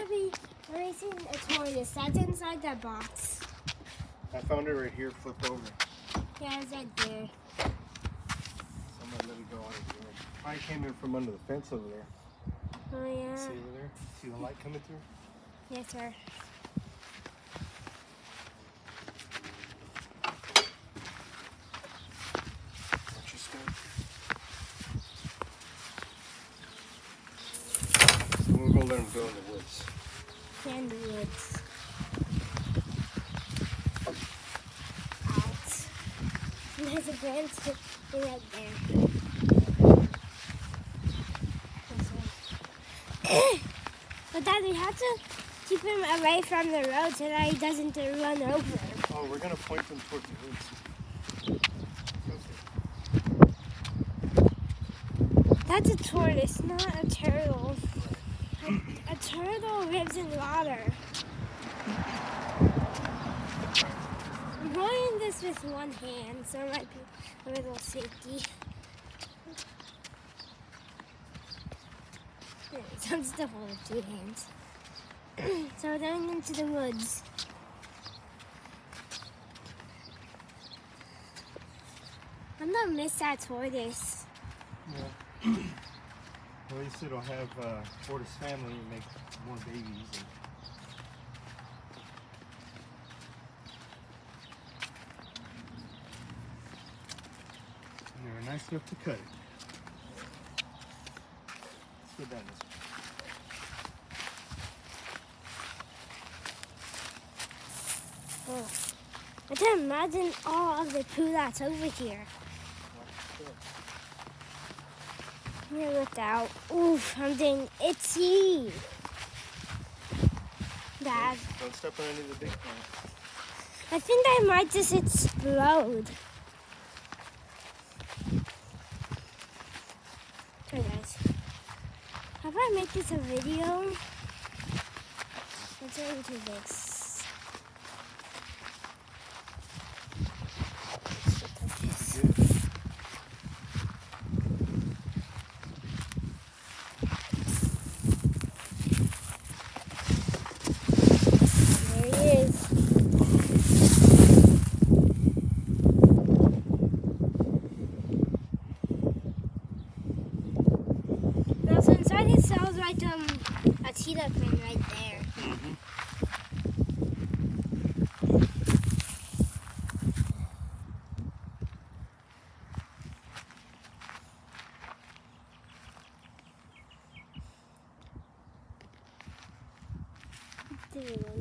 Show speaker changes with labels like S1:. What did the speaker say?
S1: gonna be racing a tortoise. That's inside that box.
S2: I found it right here. Flip over.
S1: Yeah, it's right there.
S2: So I'm let it go out of here. Probably came in from under the fence over there.
S1: Oh yeah.
S2: See over there? See the light coming through?
S1: Yes, sir.
S2: So we'll go let him go in the woods.
S1: In the woods. Out. And there's a branch right there. But Dad, we have to keep him away from the road so that he doesn't run over.
S2: Oh, we're gonna point them towards the woods.
S1: That's a tortoise, not a turtle. Turtle lives in water. I'm holding this with one hand, so it might be a little shaky. Anyways, I'm still holding two hands. so we're going into the woods. I'm gonna miss that tortoise.
S2: Yeah. At least it'll have uh, tortoise family and make more babies. And... they're nice enough to cut it. Let's go down this.
S1: Oh. I can't imagine all of the poo that's over here. Let me look out. Oof, I'm getting itchy. Dad,
S2: Don't step on any of the big plants.
S1: I think I might just explode. Sorry guys. How about I make this a video? Let's go into this. Like this. There he is. Now, so inside his cell's like um a cheetah right there. Didn't want